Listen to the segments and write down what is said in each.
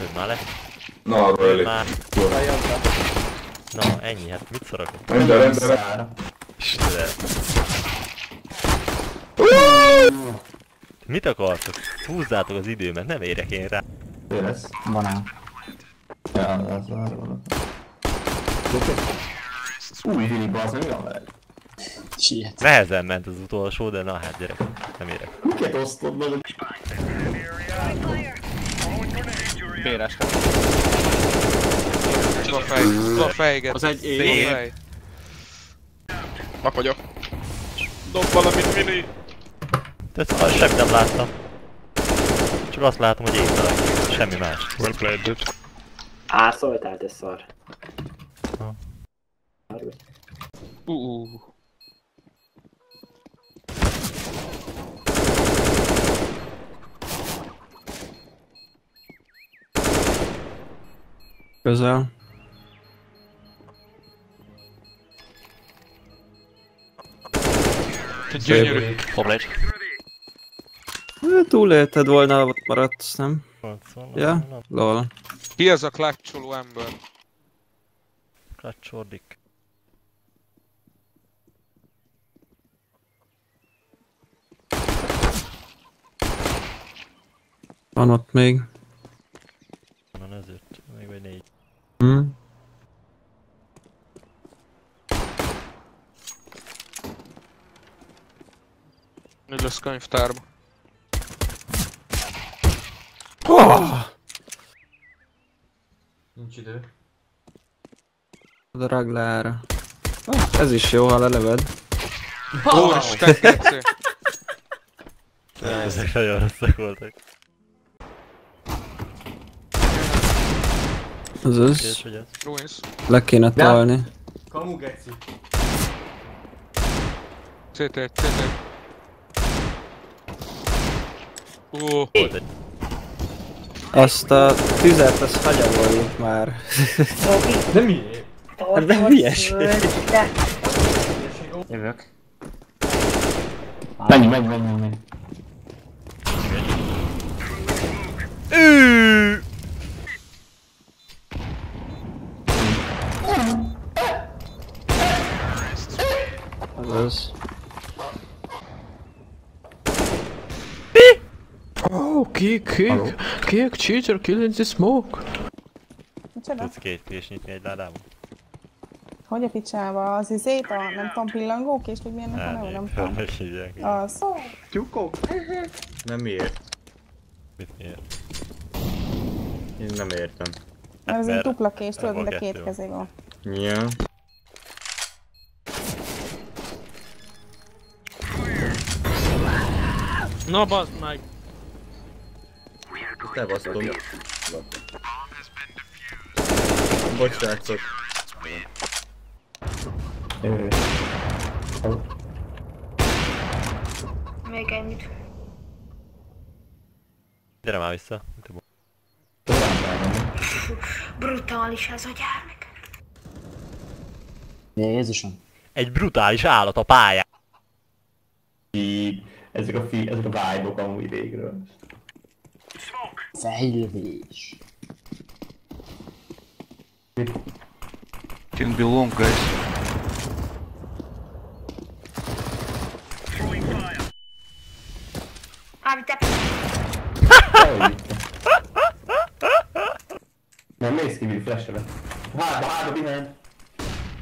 Lőd már le. Na, arról Lőd elég. már. Na, ennyi, hát mit szorakok? Rendben, rendben. Istenem. Mit akartok? Húzzátok az időmet, nem érek én rá. Ő lesz. Van ám. Ja, az arra van. Új Vili, bazd, mi van veled? Nehezen ment az utolsó, de na hát gyerek, nem érek. Miket osztod meg? Fej, tudva fejget. Az egy fej. Vak vagyok. Dob valamit, Vili. De szóval semmit nem láttam. Csak azt látom, hogy égtelek. Semmi más. Well played, dude. Á, szóltál, te szar. Ha. Uh, uh. Közel. Gyönyörű. Homlage. Túlélted volna, ott maradsz, nem? Ja? Lol. Ki az a klatcsoló ember? Klacsordik. Van ott még. Van ez öt, még vagy négy. Hm? Ülös könyvtárba. Oh! Nincs idő. Drag le erre. Ah, ez is jó, ha leleved. Úristen, geci. Ezek nagyon rosszak voltak. Az az. Le kéne talni. Kamu geci. CT, CT. Ó, Volt egy Azt a tüzet, azt hagyagoljuk már. De miért? Hát de hülyes. Jövök. Menj, menj, menj, menj, menj. Az az. Oh, kick, kick. Kick, cheater, kill in the smoke. Micsoda? tudsz két kés nyitni egy ládában? Hogy a picsába? Az izét, a nem tudom, pillangókés, vagy milyennek a Nem, neve, nem tudom. hogy. Az. Tyúkok? Nem miért? Mit miért? Én nem értem. Mert ez egy dupla kés, tudod, a két kettő van. Ja. Na bazd meg! Te basztom. Bocs, srácok. Még ennyit. Gyere már vissza. Brutális ez a gyermek. Jézusom. Egy brutális állat a pályán. Ezek a fi, ezek a vibe-ok amúgy régről. Заебись. Тимбелом, гайс. Now Mace give you flash of it. Hide, hide, behind.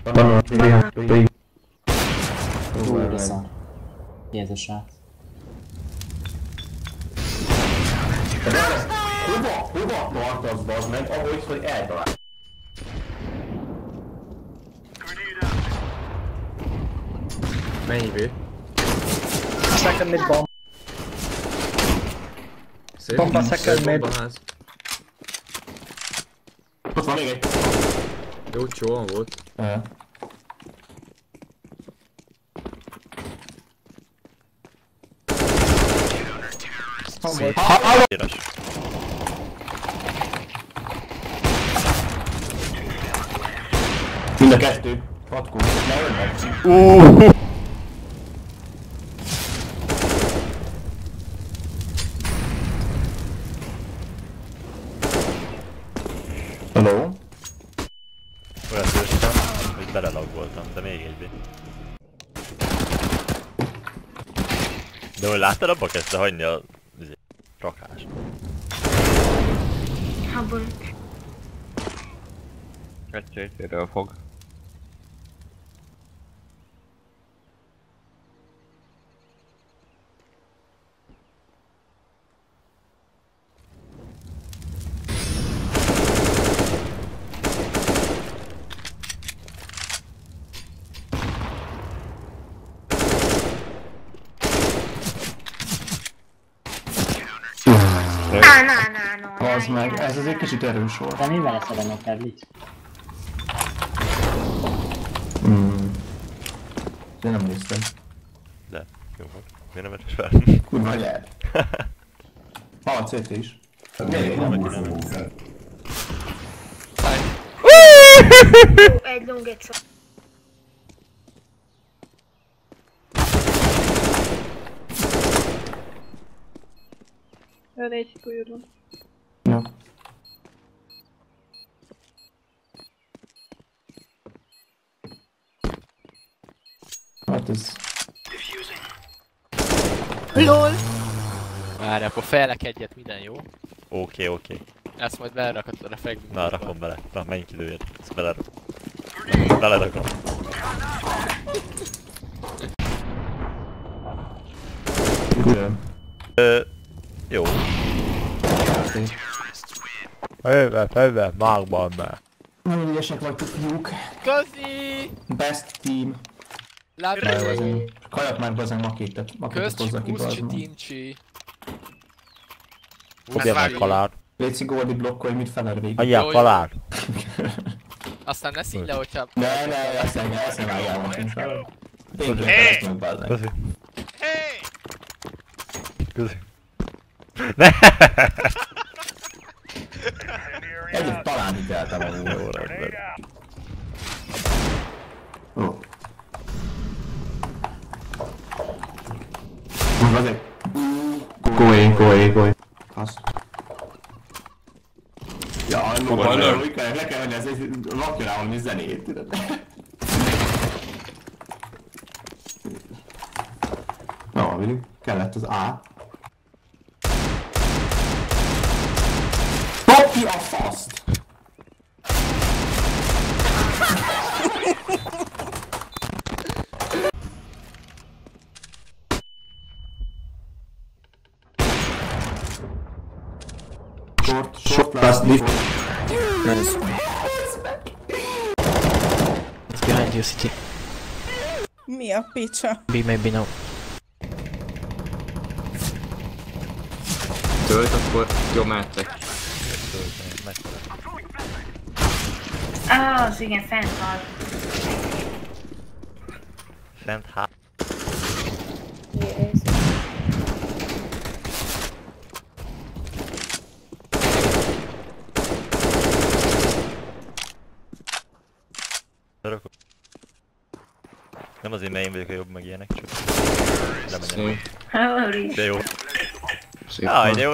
One, two, three. Ooh, this one. Yeah, the shot. Hova, hova tartasz, bazd meg, ahogy, hogy eltalál. Mennyi vé? Second mid bomb. Szép. Bomba, second mid. Bombaház. Ott van még egy. Jó, csóan volt. Ja. Éres. Mind a kettő. Patkó. Meg. Hello? Olyan szőstem, hogy belelagoltam, de még egy bit. De hogy láttad, abba kezdte hagyni a... izé, rakás. Abból. Kettőjéről fog. Na, na, na, na. Az meg, ez azért kicsit erős volt. De mivel leszed a Notterlit? Hmm. De nem néztem. De, jó volt. Miért nem metes fel? Kurva nyert. Van a CT is. Egy longet szó. Öl egy kújúron. Ja. Hát ez... LOL! Várj, akkor fejlek egyet, minden jó? Oké, oké. Ezt majd belerakod a refeg. Na, rakom bele. Na, mennyit időért? Ezt belerakom. Belerakom. Üdvöm. Ö, jó. Fejvel, fejvel, mágban már. Nagyon ügyesek vagytok, fiúk. Közi! Best team. Bazen. Kajak már bazen makétet. Kuszcsi, bazen. timcsi. Fogja meg kalár. Léci Gordi blokkolj, mit feler végig. Adjál kalár. Aztán ne szígy le, hogyha... Ne, ne, ezt nem, ezt nem vágjál most fel. Tényleg hey! meg bazen. Köszi. Köszi. Ne! Egyet talán hiteltem a Jó, rendben. Ó. Azért... Goé, goé, goé. Fasz. Ja, no, no, no, le kell venni, ez egy rakja rá valami zenét, tudod. Na, mindig kellett az A. lucky are fast? short, short last leaf. Nice. It's behind you, city. Mia piccia. B maybe now. Dove è il? Jó mehettek. Ah, az igen, fent van. Fent há... Rakok. Nem azért, mert én vagyok a jobb meg ilyenek, csak... Is. De jó. Szép Jaj, van. de jó.